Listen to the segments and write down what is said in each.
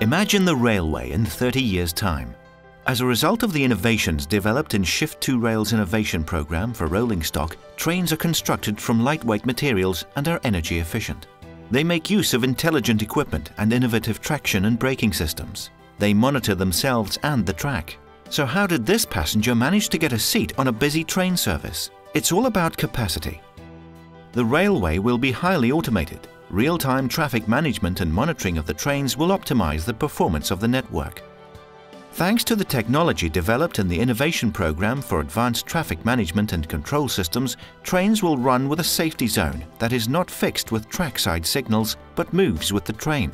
Imagine the railway in 30 years' time. As a result of the innovations developed in Shift 2 Rail's innovation program for rolling stock, trains are constructed from lightweight materials and are energy efficient. They make use of intelligent equipment and innovative traction and braking systems. They monitor themselves and the track. So how did this passenger manage to get a seat on a busy train service? It's all about capacity. The railway will be highly automated. Real-time traffic management and monitoring of the trains will optimize the performance of the network. Thanks to the technology developed in the Innovation Program for Advanced Traffic Management and Control Systems, trains will run with a safety zone that is not fixed with trackside signals but moves with the train.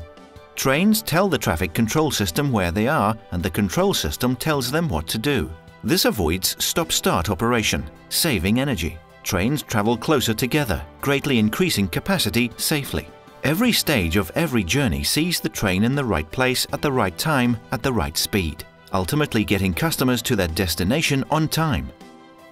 Trains tell the traffic control system where they are and the control system tells them what to do. This avoids stop-start operation, saving energy. Trains travel closer together, greatly increasing capacity safely. Every stage of every journey sees the train in the right place at the right time at the right speed, ultimately getting customers to their destination on time.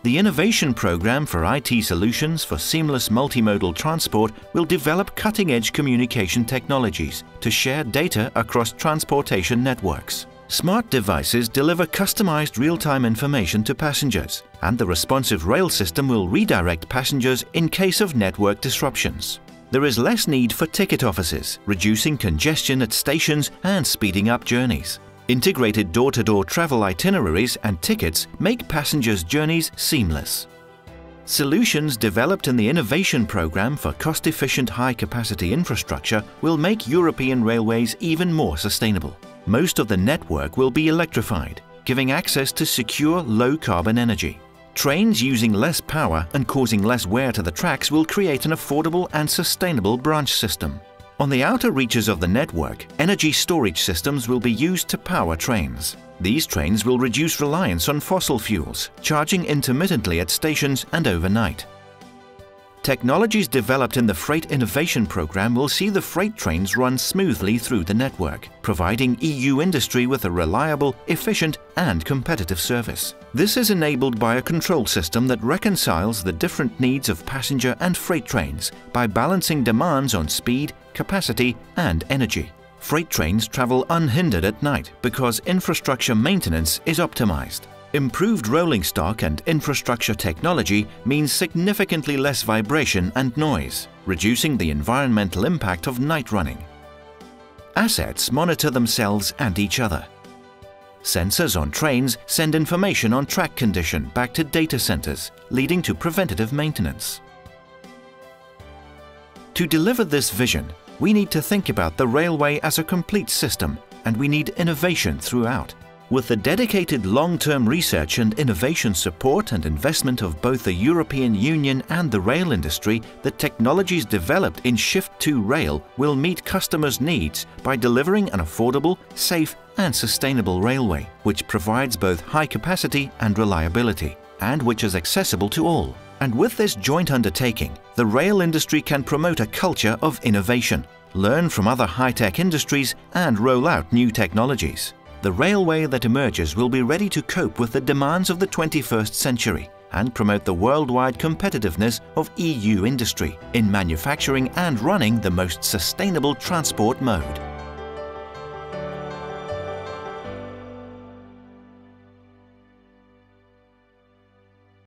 The Innovation Program for IT Solutions for Seamless Multimodal Transport will develop cutting-edge communication technologies to share data across transportation networks. Smart devices deliver customized real-time information to passengers, and the responsive rail system will redirect passengers in case of network disruptions there is less need for ticket offices, reducing congestion at stations and speeding up journeys. Integrated door-to-door -door travel itineraries and tickets make passengers' journeys seamless. Solutions developed in the Innovation Programme for cost-efficient high-capacity infrastructure will make European railways even more sustainable. Most of the network will be electrified, giving access to secure low-carbon energy. Trains using less power and causing less wear to the tracks will create an affordable and sustainable branch system. On the outer reaches of the network, energy storage systems will be used to power trains. These trains will reduce reliance on fossil fuels, charging intermittently at stations and overnight. Technologies developed in the Freight Innovation Programme will see the freight trains run smoothly through the network, providing EU industry with a reliable, efficient and competitive service. This is enabled by a control system that reconciles the different needs of passenger and freight trains by balancing demands on speed, capacity and energy. Freight trains travel unhindered at night because infrastructure maintenance is optimized. Improved rolling stock and infrastructure technology means significantly less vibration and noise, reducing the environmental impact of night running. Assets monitor themselves and each other. Sensors on trains send information on track condition back to data centers, leading to preventative maintenance. To deliver this vision, we need to think about the railway as a complete system and we need innovation throughout. With the dedicated long-term research and innovation support and investment of both the European Union and the rail industry, the technologies developed in Shift 2 Rail will meet customers' needs by delivering an affordable, safe and sustainable railway, which provides both high capacity and reliability, and which is accessible to all. And with this joint undertaking, the rail industry can promote a culture of innovation, learn from other high-tech industries and roll out new technologies the railway that emerges will be ready to cope with the demands of the 21st century and promote the worldwide competitiveness of EU industry in manufacturing and running the most sustainable transport mode.